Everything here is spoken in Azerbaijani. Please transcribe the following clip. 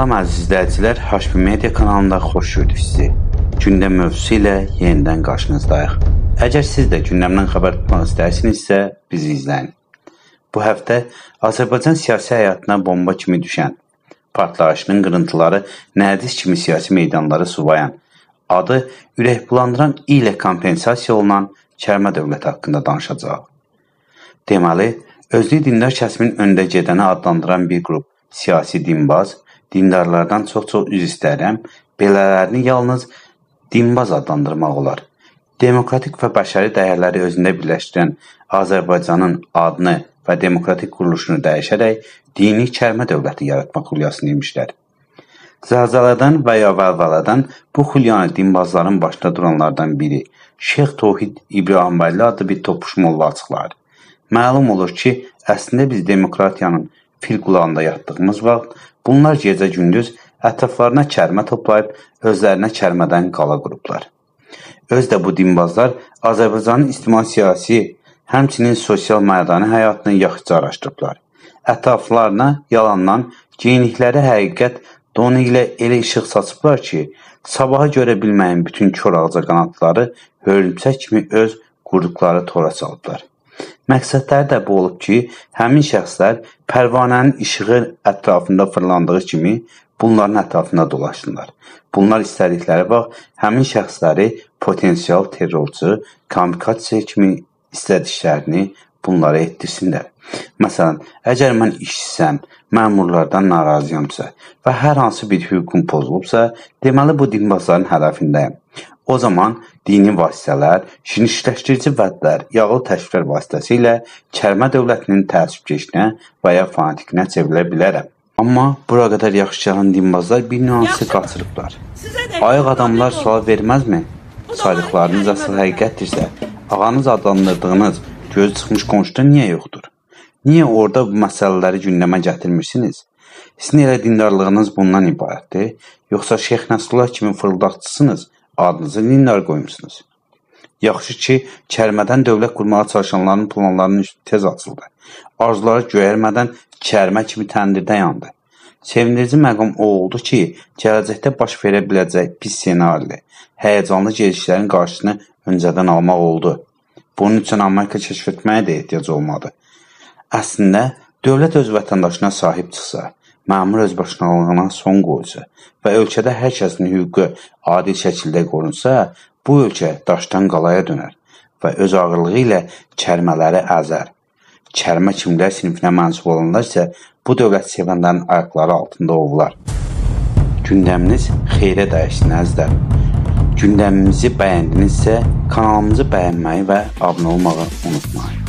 Salam əziz izləyicilər, HB Media kanalında xoş gördük sizi. Gündəm mövzusu ilə yenidən qarşınızdayıq. Əgər siz də gündəmdən xəbər tutmaq istəyirsinizsə, bizi izləyin. Bu həftə Azərbaycan siyasi həyatına bomba kimi düşən, partlayışının qırıntıları nərdiz kimi siyasi meydanları suvayan, adı ürək bulandıran ilə kompensasiya olunan Kərmə dövləti haqqında danışacağıq. Deməli, özlü dindar kəsimin öndə gedəni adlandıran bir qrup siyasi dinbaz, dindarlardan çox-çox üz istəyirəm, belələrini yalnız dinbaz adlandırmaq olar. Demokratik və bəşəri dəyərləri özündə birləşdirən Azərbaycanın adını və demokratik quruluşunu dəyişərək dini kərmə dövləti yaratmaq xülyasını imişlər. Zəlzələdən və ya vəlvələdən bu xülyanı dinbazların başında duranlardan biri Şeyx Tohid İbrahimbəli adlı bir topuşmolla açıqlar. Məlum olur ki, əslində biz demokratiyanın fil qulağında yatdığımız vaxt bunlar gecə-gündüz ətraflarına kərmə toplayıb özlərinə kərmədən qala qurublar. Öz də bu dinbazlar Azərbaycanın ictimai-siyasi, həmçinin sosial mədəni həyatını yaxşıca araşdırıblar. Ətraflarına yalandan geyindikləri həqiqət donu ilə elə işıq saçıblar ki, sabaha görə bilməyən bütün kör ağca qanadları hörümçək kimi öz qurduqları tora salıblar. Məqsədləri də bu olub ki, həmin şəxslər pərvanənin işığı ətrafında fırlandığı kimi bunların ətrafında dolaşsınlar. Bunlar istədikləri vaxt həmin şəxsləri potensial terrorçu, kamikaze kimi istədiklərini bunlara etdirsinlər. Məsələn, əgər mən işçisəm, məmurlardan narazıyamsa və hər hansı bir hüququm pozulubsa, deməli bu dinbazların hədəfindəyəm. O zaman dini vasitələr, şirnikləşdirici vədlər, yağlı təşviklər vasitəsilə Kərmə dövlətinin təəssübkeşinə və ya fanatikinə çevrilə bilərəm. Amma bura qədər yaxşı gələn dinbazlar bir nüansı qaçırıblar. Ayıq adamlar sual verməzmi? Saydıqlarınız əsl həqiqətdirsə, ağanız adlandırdığınız gözü çıxmış qonşuda niyə yoxdur? Niyə orada bu məsələləri gündəmə gətirmirsiniz? Sizin elə dindarlığınız bundan ibarətdir, yoxsa Şeyx Nəsrullah kimi fırıldaqçısınız? Adınızı Linnar qoymusunuz. Yaxşı ki, kərmədən dövlət qurmağa çalışanların planlarının üstü tez açıldı. Arzuları göyərmədən kərmə kimi təndirdə yandı. Sevindirici məqam o oldu ki, gələcəkdə baş verə biləcək pis ssenarili, həyəcanlı gedişlərin qarşısını öncədən almaq oldu. Bunun üçün Amerika kəşf etməyə də ehtiyac olmadı. Əslində, dövlət öz vətəndaşına sahib çıxsa, məmur özbaşınalığına son qoysa və ölkədə hər kəsin hüququ adil şəkildə qorunsa, bu ölkə daşdan qalaya dönər və öz ağırlığı ilə kərmələri əzər. Kərmə kimlər sinifinə mənsub olanlar isə bu dövlət sevənlərin ayaqları altında ovular. Gündəminiz xeyrə dəyişsin əzizlər. Gündəmimizi bəyəndinizsə kanalımızı bəyənməyi və abunə olmağı unutmayın.